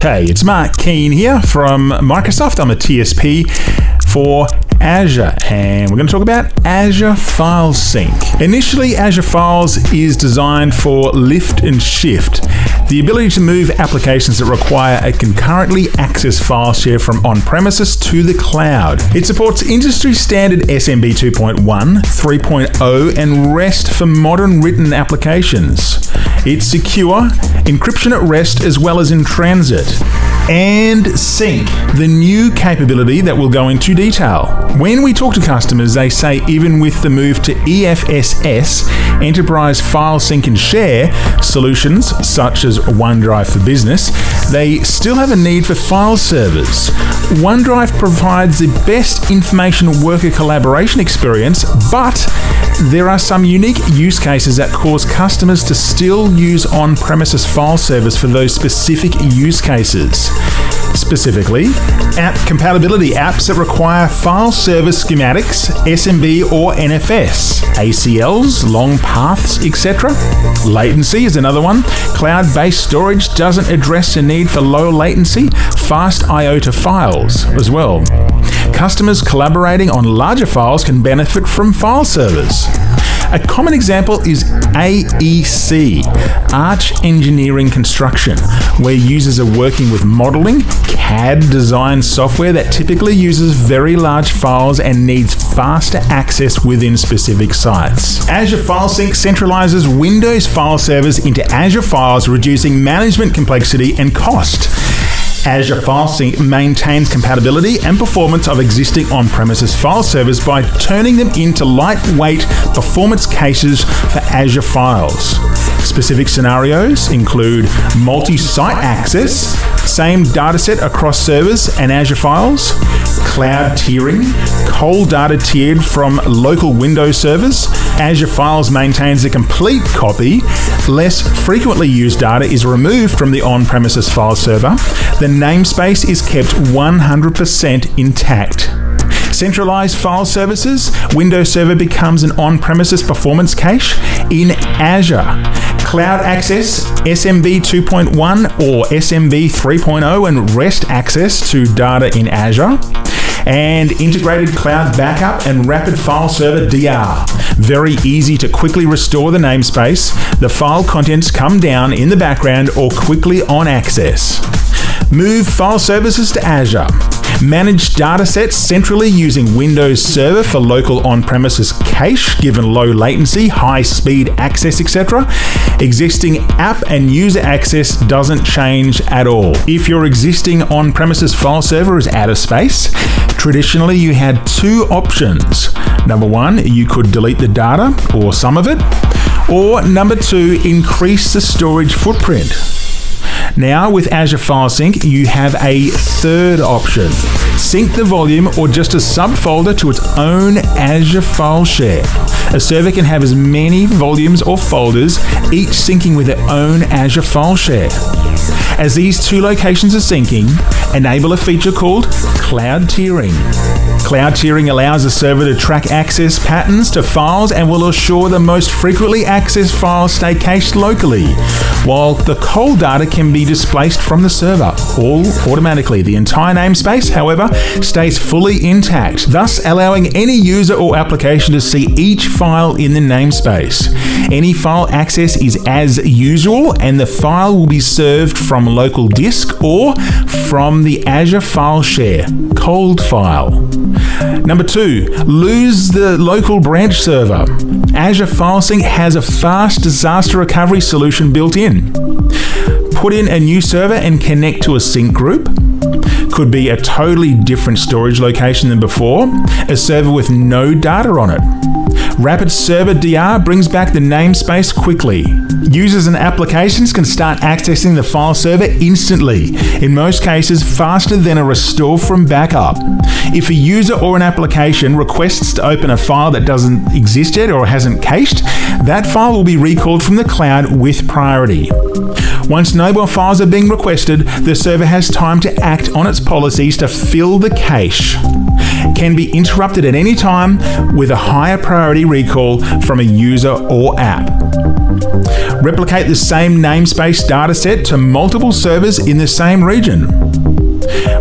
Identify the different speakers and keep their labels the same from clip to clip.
Speaker 1: Hey, it's Marc Kean here from Microsoft. I'm a TSP for Azure, and we're going to talk about Azure File Sync. Initially, Azure Files is designed for lift and shift, the ability to move applications that require a concurrently access file share from on premises to the cloud. It supports industry standard SMB 2.1, 3.0, and REST for modern written applications. It's secure, encryption at rest as well as in transit. And Sync, the new capability that will go into detail. When we talk to customers, they say even with the move to EFSS, Enterprise File Sync and Share solutions such as OneDrive for Business, they still have a need for file servers. OneDrive provides the best information worker collaboration experience, but there are some unique use cases that cause customers to still use on premises file servers for those specific use cases. Specifically, app compatibility apps that require file server schematics, SMB or NFS, ACLs, long paths, etc. Latency is another one. Cloud based storage doesn't address the need for low latency, fast I.O. to files as well. Customers collaborating on larger files can benefit from file servers. A common example is AEC, Arch Engineering Construction, where users are working with modeling, CAD design software that typically uses very large files and needs faster access within specific sites. Azure File Sync centralizes Windows file servers into Azure Files, reducing management complexity and cost. Azure File Sync maintains compatibility and performance of existing on premises file servers by turning them into lightweight performance caches for Azure files. Specific scenarios include multi site access, same dataset across servers and Azure files, cloud tiering, cold data tiered from local Windows servers. Azure Files maintains a complete copy. Less frequently used data is removed from the on premises file server. The namespace is kept 100% intact. Centralized file services, Windows Server becomes an on premises performance cache in Azure. Cloud access, SMB 2.1 or SMB 3.0, and REST access to data in Azure and integrated cloud backup and rapid file server DR. Very easy to quickly restore the namespace. The file contents come down in the background or quickly on access. Move file services to Azure. Manage datasets centrally using Windows Server for local on premises cache, given low latency, high speed access, etc. Existing app and user access doesn't change at all. If your existing on premises file server is out of space, traditionally you had two options. Number one, you could delete the data or some of it, or number two, increase the storage footprint. Now, with Azure File Sync, you have a third option sync the volume or just a subfolder to its own Azure file share. A server can have as many volumes or folders, each syncing with their own Azure file share. As these two locations are syncing, enable a feature called Cloud Tiering. Cloud tiering allows a server to track access patterns to files and will assure the most frequently accessed files stay cached locally, while the cold data can be displaced from the server, all automatically. The entire namespace, however, stays fully intact, thus allowing any user or application to see each file in the namespace. Any file access is as usual, and the file will be served from local disk or from the Azure file share, cold file. Number two, lose the local branch server. Azure FileSync has a fast disaster recovery solution built in. Put in a new server and connect to a sync group. Could be a totally different storage location than before, a server with no data on it. Rapid Server DR brings back the namespace quickly. Users and applications can start accessing the file server instantly, in most cases faster than a restore from backup. If a user or an application requests to open a file that doesn't exist yet or hasn't cached, that file will be recalled from the cloud with priority. Once mobile files are being requested, the server has time to act on its policies to fill the cache. Can be interrupted at any time with a higher priority recall from a user or app. Replicate the same namespace dataset to multiple servers in the same region.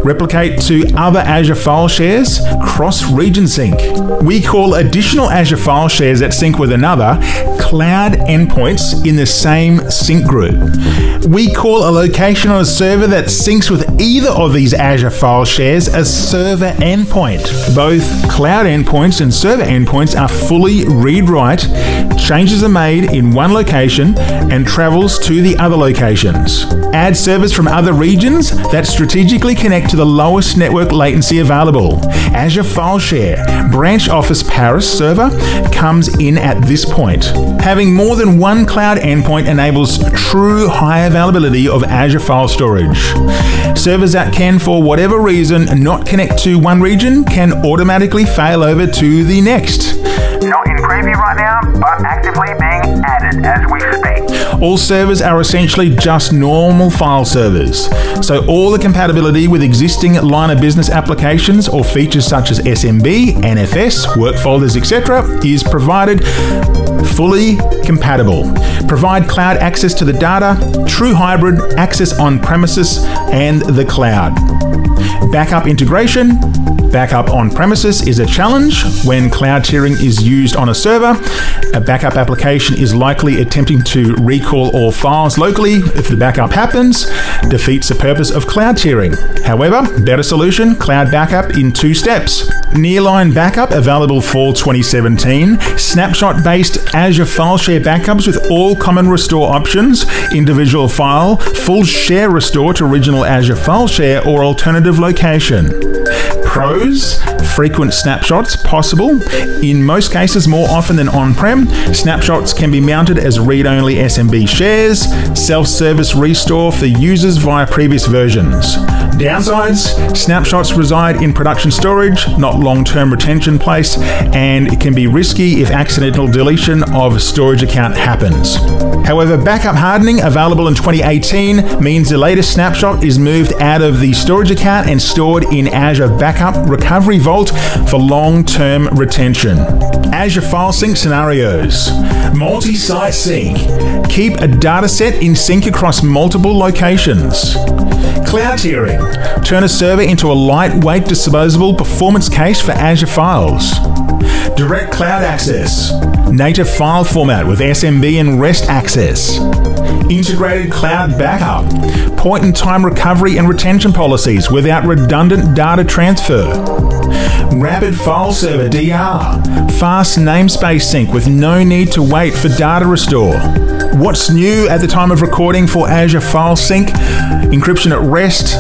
Speaker 1: Replicate to other Azure file shares, cross region sync. We call additional Azure file shares that sync with another cloud endpoints in the same sync group. We call a location on a server that syncs with either of these Azure file shares a server endpoint. Both cloud endpoints and server endpoints are fully read-write. Changes are made in one location and travels to the other locations. Add servers from other regions that strategically connect to the lowest network latency available. Azure File Share Branch Office Paris server comes in at this point. Having more than one cloud endpoint enables true high availability of Azure file storage. Servers that can, for whatever reason, not connect to one region can automatically fail over to the next.
Speaker 2: Not in preview right now, but actively being added as we speak.
Speaker 1: All servers are essentially just normal file servers, so all the compatibility with existing line of business applications or features such as SMB, NFS, work folders, etc., is provided fully compatible. Provide cloud access to the data, true hybrid, access on premises, and the cloud. Backup integration. Backup on premises is a challenge when cloud tiering is used on a server. A backup application is likely attempting to recall all files locally. If the backup happens, defeats the purpose of cloud tiering. However, better solution cloud backup in two steps. Nearline backup available fall 2017. Snapshot based Azure file share backups with all common restore options, individual file, full share restore to original Azure file share or alternative location. Pros, frequent snapshots possible. In most cases, more often than on prem, snapshots can be mounted as read only SMB shares, self service restore for users via previous versions. Downsides snapshots reside in production storage, not long term retention place, and it can be risky if accidental deletion of storage account happens. However, backup hardening available in 2018 means the latest snapshot is moved out of the storage account and stored in Azure Backup Recovery Vault for long term retention. Azure File Sync scenarios. Multi site sync. Keep a dataset in sync across multiple locations. Cloud tiering. Turn a server into a lightweight disposable performance cache for Azure files. Direct cloud access. Native file format with SMB and REST access. Integrated cloud backup. Point in time recovery and retention policies without redundant data transfer. Rapid file server DR. Fast namespace sync with no need to wait for data restore. What's new at the time of recording for Azure File Sync? Encryption at rest,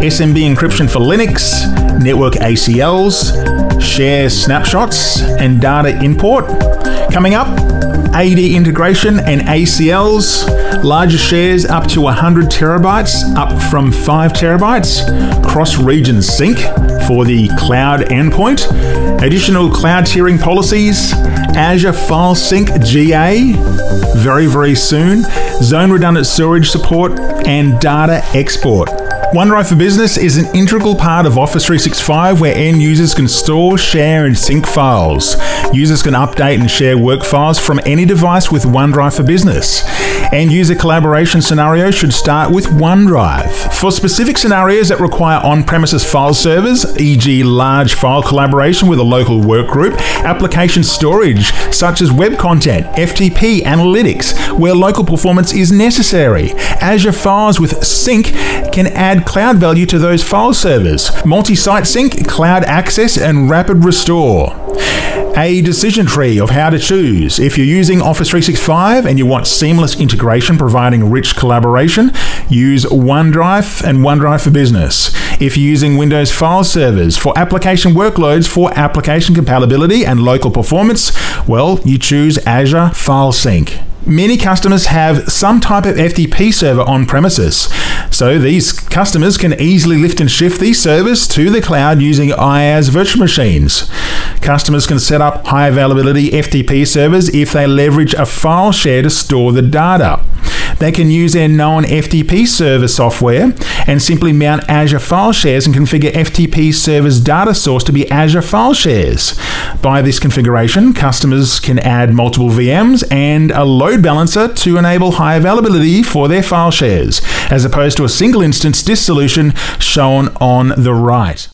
Speaker 1: SMB encryption for Linux, network ACLs, share snapshots, and data import. Coming up, AD integration and ACLs, larger shares up to 100 terabytes, up from 5 terabytes, cross region sync for the cloud endpoint, additional cloud tiering policies, Azure File Sync GA very, very soon, zone redundant storage support, and data export. OneDrive for Business is an integral part of Office 365 where end users can store, share, and sync files. Users can update and share work files from any device with OneDrive for Business. End user collaboration scenarios should start with OneDrive. For specific scenarios that require on premises file servers, e.g., large file collaboration with a local work group, application storage such as web content, FTP, analytics, where local performance is necessary, Azure Files with Sync can add cloud value to those file servers, multi site sync, cloud access, and rapid restore. A decision tree of how to choose. If you're using Office 365 and you want seamless integration providing rich collaboration, use OneDrive and OneDrive for Business. If you're using Windows file servers for application workloads for application compatibility and local performance, well, you choose Azure File Sync. Many customers have some type of FTP server on premises, so these customers can easily lift and shift these servers to the cloud using IaaS virtual machines. Customers can set up high availability FTP servers if they leverage a file share to store the data. They can use their known FTP server software and simply mount Azure File Shares and configure FTP Server's data source to be Azure File Shares. By this configuration, customers can add multiple VMs and a load balancer to enable high availability for their file shares, as opposed to a single instance disk solution shown on the right.